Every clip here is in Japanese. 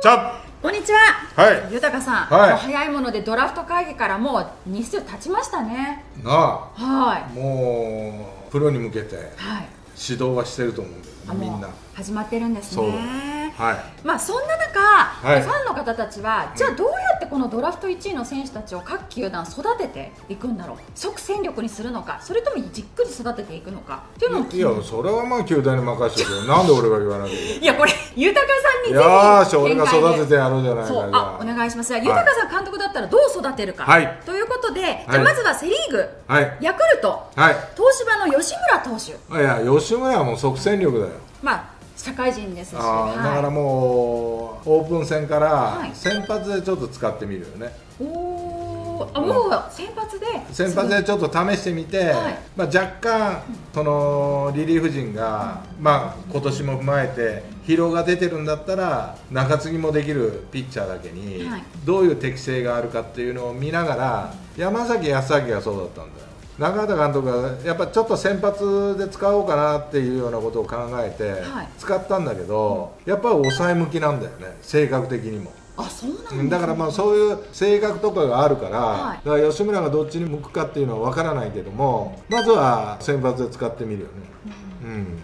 チャッこんにちは。はい豊さん、はい早いものでドラフト会議からもう日数経ちましたね。なあはい。もうプロに向けてはい。指導はしてると思うんだよねみんな始まってるんですね。はいまあそんな中、はいファンの方たちはじゃあどうやってこのドラフト1位の選手たちを各球団育てていくんだろう。即戦力にするのかそれともじっくり育てていくのか。っていうのをいやそれはまあ球団に任せてよなんで俺が言わなきゃいやこれ豊さんにぜひよーし俺が育ててやろうじゃないか。そうあお願いします、い豊さん監督だったらどう育てるか、はい。ということで、じゃまずはセ・リーグ。はい。ヤクルト。はい。東芝の吉村投手。いや吉村はもう即戦力だよ。まあ社会人ですし、はい。だからもうオープン戦からはい。先発でちょっと使ってみるよね。おーあもう先発で。先発でちょっと試してみて、はい。まあ、若干そのリリーフ陣が、まあ、今年も踏まえて疲労が出てるんだったら中継ぎもできるピッチャーだけに、はい。どういう適性があるかっていうのを見ながら山崎康明がそうだったんだよ中畑監督がやっぱちょっと先発で使おうかなっていうようなことを考えてはい。使ったんだけど、やっぱり抑え向きなんだよね性格的にも。あそうなんね、うんだからまあそういう性格とかがあるから,、はい。だから吉村がどっちに向くかっていうのは分からないけどもまずは先発で使ってみるよね、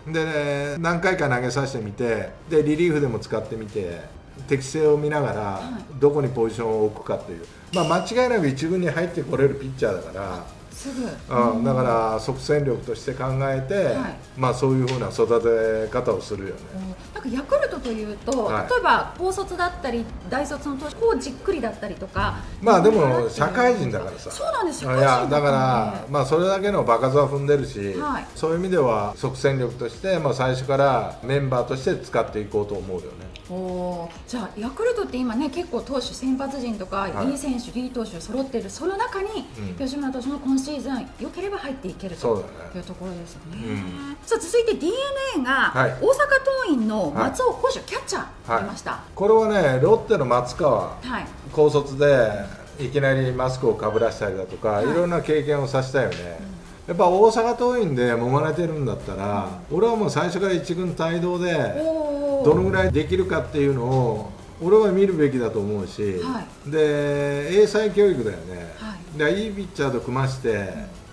うん。でね何回か投げさせてみてでリリーフでも使ってみて適性を見ながら、どこにポジションを置くかっていう、まあ、間違いなく一軍に入ってこれるピッチャーだから。すぐ。うん、だから即戦力として考えて、はい。まあそういうふうな育て方をするよね。なんかヤクルトというと、はい。例えば高卒だったり大卒の投手こうじっくりだったりとか。まあでも社会人だからさ。そうなんですい社会人やだから、まあ、それだけの場数は踏んでるし、はい。そういう意味では即戦力として、まあ、最初からメンバーとして使っていこうと思うよね。おー。じゃあヤクルトって今ね結構投手先発陣とか、はい。い、い選手リー投手揃ってる。その中に、うん。吉村投手の今シーズン良ければ入っていけるというところですよね、うん。さあ続いて d n a がはい。大阪桐蔭の松尾捕手、キャッチャーはい。出ました、これはねロッテの松川はい。高卒でいきなりマスクをかぶらしたりだとか、はい。い、ろんな経験をさせたよね、やっぱ大阪桐蔭で揉まれてるんだったら、俺はもう最初から一軍帯同でどのぐらいできるかっていうのを俺は見るべきだと思うし、はで英才教育だよね、はい。でいいピッチャーと組まして、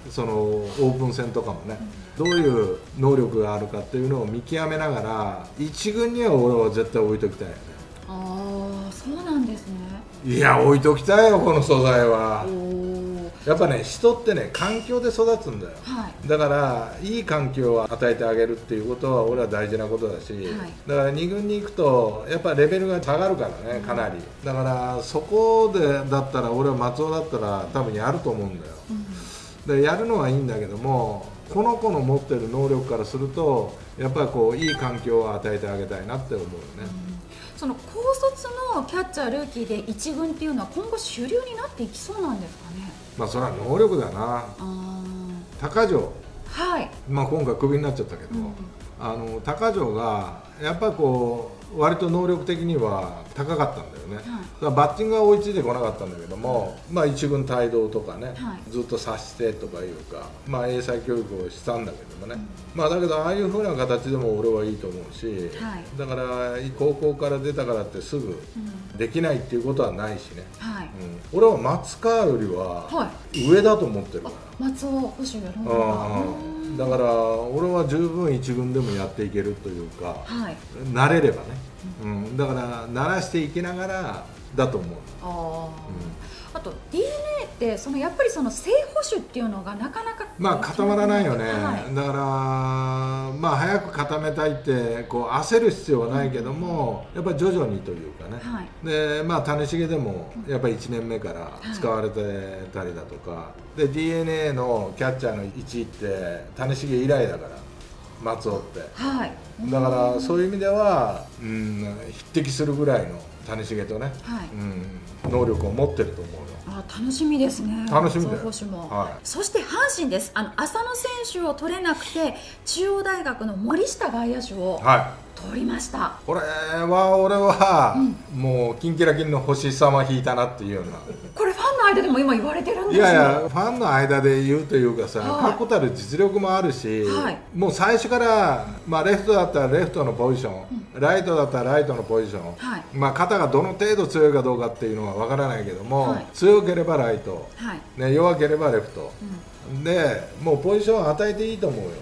そのオープン戦とかもね、どういう能力があるかっていうのを見極めながら一軍には俺は絶対置いときたいよね。ああそうなんですね。いや置いときたいよこの素材はやっぱね人ってね環境で育つんだよ。はい。だからいい環境を与えてあげるっていうことは俺は大事なことだし、はい。だから2軍に行くとやっぱレベルが下がるからねかなり。だからそこでだったら俺は松尾だったら多分やると思うんだよ。でやるのはいいんだけどもこの子の持ってる能力からするとやっぱりこういい環境を与えてあげたいなって思うよね、その高卒のキャッチャールーキーで一軍っていうのは今後主流になっていきそうなんですかね？まあそれは能力だな。あ高城。ーはい。まあ、今回クビになっちゃったけど、うん。あの高城がやっぱりこう割と能力的には高かったんだよね、だからバッティングは追いついてこなかったんだけども、まあ、一軍帯同とかね、はい。ずっと察してとかいうか、まあ、英才教育をしたんだけどもね、まあ、だけどああいうふうな形でも俺はいいと思うし、はい。だから高校から出たからってすぐできないっていうことはないしね、はい。うん、俺は松川よりはは上だと思ってる。から。松尾捕手がロンうん。だから俺は十分一軍でもやっていけるというかはい。慣れればね、うん、だから慣らしていきながらだと思う、あー。あと d n a ってそのやっぱりその正捕手っていうのがなかなかまあ固まらないよね、はい。だからまあ早く固めたいってこう焦る必要はないけども、やっぱり徐々にというかね、はい。でまあ種重でもやっぱり1年目から使われてたりだとか、で d n a のキャッチャーの1位って種重以来だから松尾って。はい。だからそういう意味では、うん、匹敵するぐらいの谷重とね、はい。うん、能力を持ってると思うよあ楽しみですね。楽しみだよ。はい。そして阪神です。あの浅野選手を取れなくて中央大学の森下外野手をは取通りました。これは俺は、もうキンキラキンの星様引いたなっていうような。これファンの間でも今言われてるんですいよやいやファンの間で言うというかさ、はい。確固たる実力もあるし、はい。もう最初から、まあ、レフトだったらレフトのポジション、ライトだったらライトのポジション、はい。まあ、肩がどの程度強いかどうかっていうのは分からないけども、はい。強ければライト、はい、ね、弱ければレフト、でもうポジションを与えていいと思うよ。うん、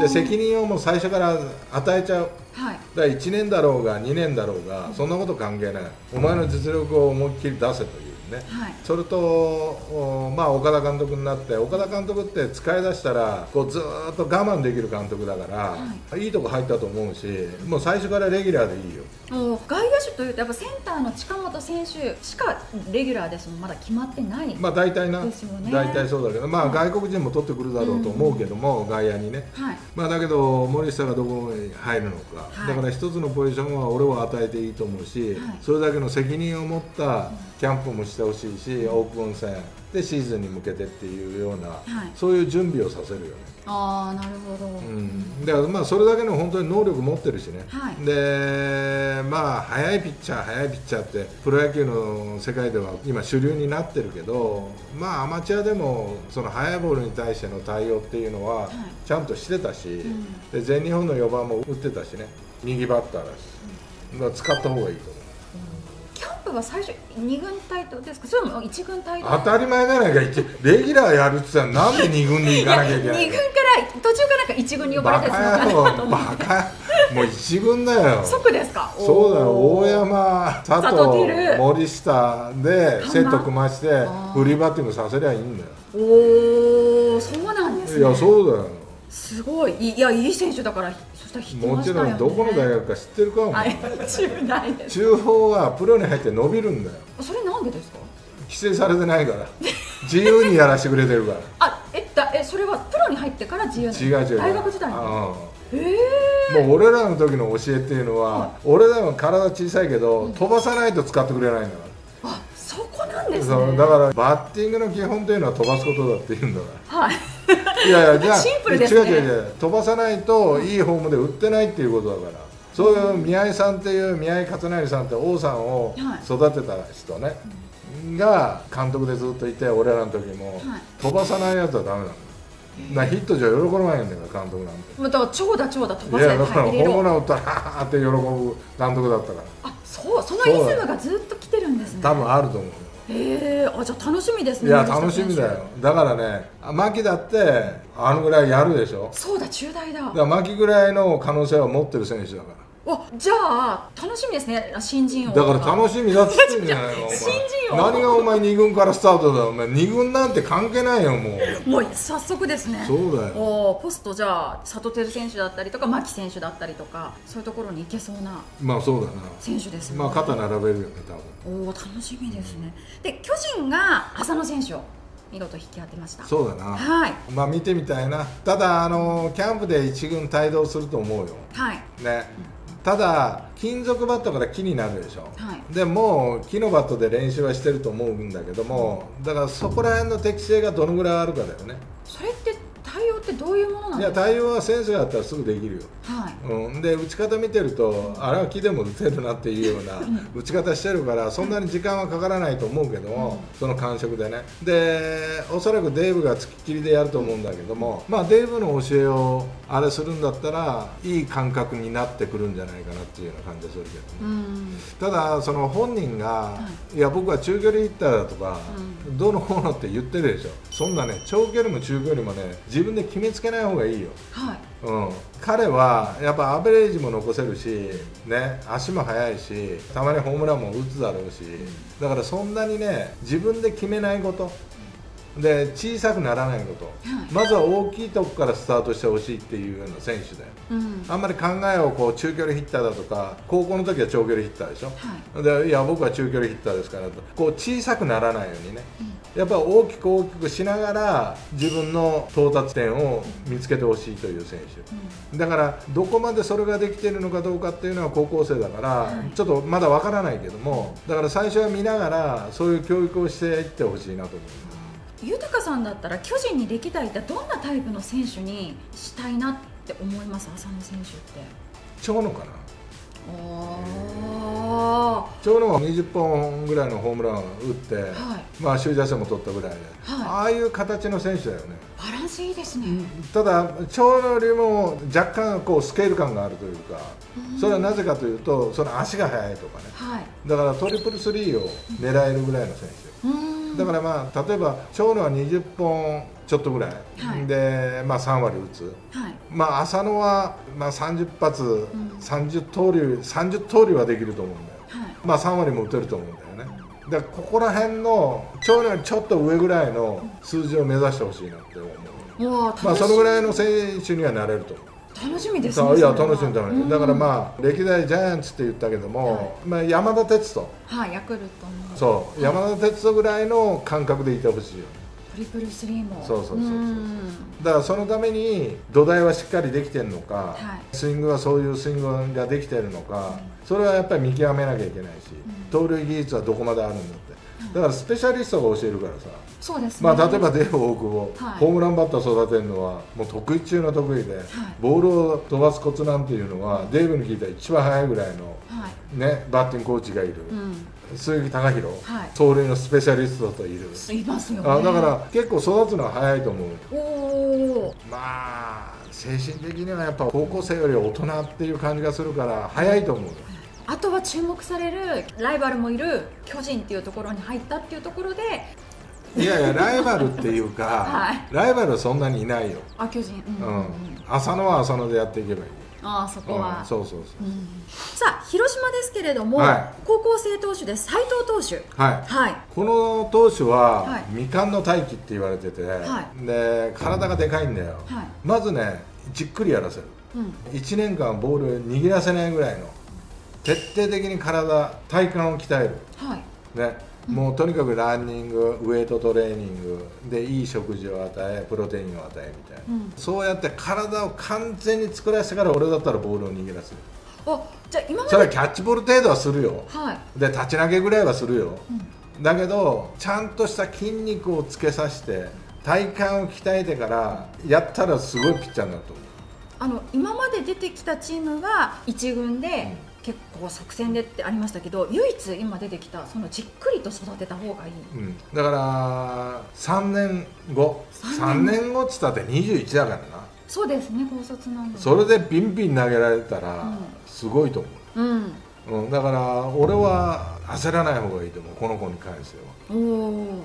で責任をもう最初から与えちゃう。はい。だから1年だろうが2年だろうがそんなこと関係ない。お前の実力を思いっきり出せというね。はい。それと、おまあ、岡田監督になって岡田監督って使い出したらこうずーっと我慢できる監督だから、い、いとこ入ったと思うしもう最初からレギュラーでいいよ。もう外野手というとやっぱセンターの近本選手しかレギュラーですもん。まだ決まってない、まあ大体な、ね。大体そうだけど、まあ、外国人も取ってくるだろうと思うけども、外野にね。はい。まあ、だけど森下がどこに入るのか、はい。だから一つのポジションは俺は与えていいと思うし、はい。それだけの責任を持ったキャンプもしてほしいし、オープン戦でシーズンに向けてっていうような、い。そういう準備をさせるよね。ああなるほど、うん、だからまあそれだけの本当に能力持ってるしね、はい。でまあ速いピッチャー、速いピッチャーってプロ野球の世界では今、主流になってるけど、まあ、アマチュアでもその速いボールに対しての対応っていうのはちゃんとしてたし、ん。で全日本の4番も打ってたしね、右バッターだし、だから使った方がいいと思う。は最初二軍隊とですか？それとも一軍隊と当たり前じゃないか、一レギュラーやるって言ったら、なんで2軍に行かなきゃいけないの二軍から途中からなんか一軍に呼ばれバたりするのか。なバカ、もう一軍だよ。即ですか。そうだよ大山、佐佐藤森下でセット組ましてー。フリーバッティングさせりゃいいんだよ。おおそうなんですね。いやそうだよ。すごいいいやいい選手だからそしたら引きもましたよねちろんどこの大学か知ってるかおはい前。中大です中方はプロに入って伸びるんだよ。それなんでですか？規制されてないから。自由にやらせてくれてるから。あえだえそれはプロに入ってから自由な違う違う。大学時代に？うんえもう俺らの時の教えっていうのは、俺らは体小さいけど、飛ばさないと使ってくれないんだから。ですね。だからバッティングの基本というのは飛ばすことだって言うんだから。はい。いやいやじゃあ シンプルですね。違う違う違う。飛ばさないといいフォームで打ってないっていうことだから。そういう宮井さんっていう宮井勝成さんって王さんをはい。育てた人ね、が監督でずっといて俺らの時も、はい。飛ばさないやつはダメなの。なヒットじゃ喜ばないんだから監督なんて。また長打長打飛ばいせやだからホームラン打ったらって喜ぶ監督だったから。あそうそのリズムがずっと来てるんですね。多分あると思うへえあじゃあ楽しみですね。いや楽しみだよ。選だからね牧だってあのぐらいやるでしょ。手そうだ中大だ。だから牧ぐらいの可能性は持ってる選手だからおじゃあ楽しみですね。新人王だから楽しみだっつってんじゃないの 新人王何がお前2軍からスタートだよお前。2軍なんて関係ないよもう。もう早速ですね。そうだよ。おポストじゃあ佐藤輝選手だったりとか牧選手だったりとかそういうところに行けそうなまあそうだな。選手ですね。まあ肩並べるよね多分。おお楽しみですね。で巨人が浅野選手を見事引き当てました。そうだな。はい。まあ見てみたいな。ただあのキャンプで1軍帯同すると思うよ。はい。ねただ金属バットから木になるでしょ、はい。でもう木のバットで練習はしてると思うんだけどもだからそこら辺の適性がどのぐらいあるかだよね。それって対応ってどういうものなんいですか？や対応はセンスがあったらすぐできるよ。はい。うん、で打ち方見てるとあれは木でも打てるなっていうような打ち方してるからそんなに時間はかからないと思うけども、その感触でね。でおそらくデーブがつきっきりでやると思うんだけども、まあ、デーブの教えをあれするんだったらいい感覚になってくるんじゃないかなっていうような感じがするけどね。うん。ただその本人が、い、や僕は中距離ヒッターだとか、どうのこうのって言ってるでしょ。そんなね長距離も中距離もね自分で決めつけない方がいいよ。はい。うん、彼はやっぱアベレージも残せるし、ね、足も速いしたまにホームランも打つだろうし。だからそんなにね自分で決めないことで小さくならないこと、はい。まずは大きいとこからスタートしてほしいっていうような選手だよ。うん。あんまり考えをこう中距離ヒッターだとか高校の時は長距離ヒッターでしょ、はでいや僕は中距離ヒッターですからと。こう小さくならないようにね、やっぱ大きく大きくしながら自分の到達点を見つけてほしいという選手、だからどこまでそれができているのかどうかっていうのは高校生だから、はい。ちょっとまだわからないけどもだから最初は見ながらそういう教育をしていってほしいなと思う豊さんだったら巨人に歴代いたどんなタイプの選手にしたいなって思います？浅野選手って。長野かな。長野は20本ぐらいのホームランを打って、はい。まあ首位打者も取ったぐらいで、はい。ああいう形の選手だよね。バランスいいですね、ただ長野よりも若干こうスケール感があるというかうん。それはなぜかというとその足が速いとかね。はい。だからトリプルスリーを狙えるぐらいの選手。うーんだからまあ例えば長野は20本ちょっとぐらい、はい。で、まあ、3割打つ。はい。まあ浅野はまあ30発、ん。30盗塁30盗塁はできると思うんだよ。はい。まあ3割も打てると思うんだよね。だからここら辺の長野よりちょっと上ぐらいの数字を目指してほしいなって思う。おーまあそのぐらい楽の選手にはなれると思う。し楽しみですさあいや楽しみだねだからまあ歴代ジャイアンツって言ったけども、まあ、山田哲人。はいヤクルトの。そう山田哲人ぐらいの感覚でいてほしいよ。ねトリプルスリーも。そうそうそうそうう。ん。だからそのために土台はしっかりできてるのか、はい。スイングはそういうスイングができてるのか、それはやっぱり見極めなきゃいけないし、盗塁技術はどこまであるんだって。だからスペシャリストが教えるからさ、そうですね。まあ、例えばデーブ・大久保、はい。ホームランバッター育てるのはもう得意中の得意で、ボールを飛ばすコツなんていうのはデーブに聞いたら一番早いぐらいの、はい。ね、バッティングコーチがいる、うん。鈴木貴弘、はい。盗塁のスペシャリストといる、いますよね。あだから結構育つのは早いと思う。おおまあ精神的にはやっぱ高校生より大人っていう感じがするから早いと思う。よあとは注目されるライバルもいる巨人っていうところに入ったっていうところでいやいやライバルっていうか、はい。ライバルはそんなにいないよ、あ巨人。うん。ううん。うんん、浅野は浅野でやっていけばいい、ああそこは、うん、そうそうそうう。ん。さあ広島ですけれども、はい。高校生投手で斉藤投手。はい。はい。この投手は、はい。未完の大器って言われてて、はで体がでかいんだよ、はい。まずねじっくりやらせる。うん。1年間ボール握らせないぐらいの徹底的に体体幹を鍛える。はい。ね、もうとにかくランニングウエイトトレーニングでいい食事を与えプロテインを与えみたいな、うん。そうやって体を完全に作らせてから俺だったらボールを握らせる。あじゃあ今まそれはでキャッチボール程度はするよ。はい。で立ち投げぐらいはするよ。うん。だけどちゃんとした筋肉をつけさせて体幹を鍛えてからやったらすごいピッチャーになると思う。あの今まで出てきたチームは一軍で、うん結構作戦でってありましたけど唯一今出てきたそのじっくりと育てた方がいい。うん、だから3年後。3 3年年後っつったって21だからな。そうですね高卒なんでそれでビンビン投げられたらうん。すごいと思う。ん。う、うん、だから俺は焦らない方がいいと思うこの子に関しては。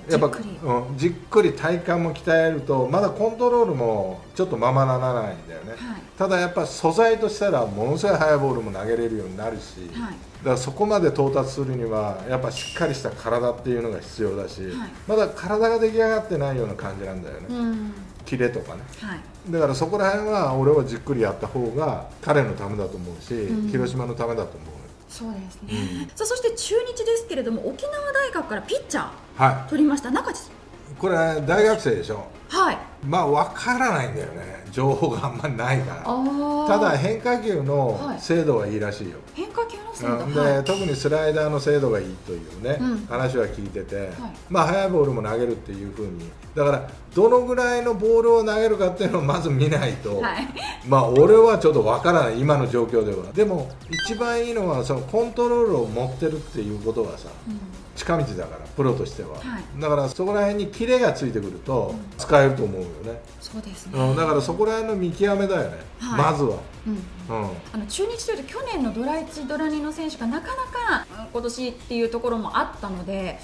やっぱっくり。うん、じっくり体幹も鍛えるとまだコントロールもちょっとままならないんだよね、はい。ただやっぱ素材としたらものすごい速いボールも投げれるようになるし、はい。だからそこまで到達するにはやっぱしっかりした体っていうのが必要だし、はい。まだ体が出来上がってないような感じなんだよね、うん。キレとかね。はい。だからそこら辺は俺はじっくりやった方が彼のためだと思うし、うん。広島のためだと思うそうですね、さあそして中日ですけれども沖縄大学からピッチャーは取りました。中地これ大学生でしょはい。まあ分からないんだよね。情報があんまりないから。あただ変化球のはい。精度はいいらしいよ、変化球の精度、うん。で、はい。特にスライダーの精度がいいというね、うん。話は聞いてて、まあ速いボールも投げるっていうふうに。だからどのぐらいのボールを投げるかっていうのをまず見ないと、はい。まあ俺はちょっとわからない。今の状況では。でも一番いいのはそのコントロールを持ってるっていうことがさうん近道だからプロとしては、はい。だからそこら辺にキレがついてくると使えると思うよね、そうですね、うん、だからそこら辺の見極めだよね、はい。まずは、うん。うん、あの中日というと去年のドラ1ドラ2の選手がなかなかうん今年っていうところもあったので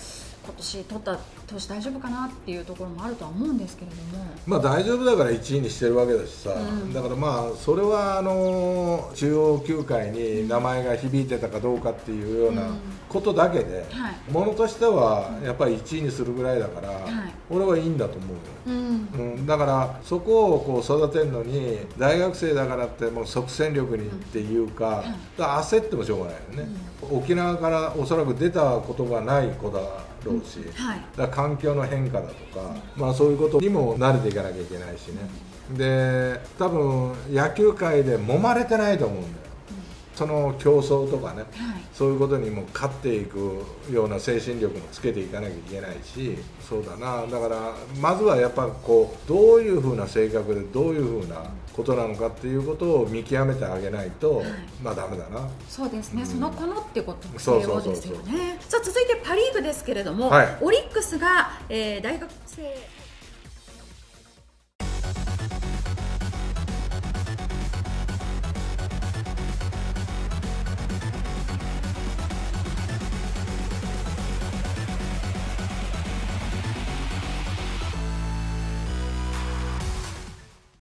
今年取った投手大丈夫かなっていうところもあるとは思うんですけれども。まあ大丈夫だから1位にしてるわけだしさ、うん。だからまあそれはあの中央球界に名前が響いてたかどうかっていうようなうん。ことだけで、はい。ものとしてはやっぱり1位にするぐらいだから、い。俺はいいんだと思うよ。うん。うん、だからそこをこう育てるのに大学生だからってもう即戦力にっていうか,、だから焦ってもしょうがないよね、沖縄からおそらく出たことがない子だろうし、はい。だ環境の変化だとか、まあ、そういうことにも慣れていかなきゃいけないしね、で多分野球界で揉まれてないと思うんだよ、その競争とかね。はい。そういうことにも勝っていくような精神力もつけていかなきゃいけないしそうだな。だからまずはやっぱこうどういうふうな性格でどういうふうなことなのかっていうことを見極めてあげないと、はい。まあダメだな。そうですね、うん。その子のってこと特性そうそうをそうそう。ですよねさあ続いてパ・リーグですけれども、はい。オリックスが、えー大学生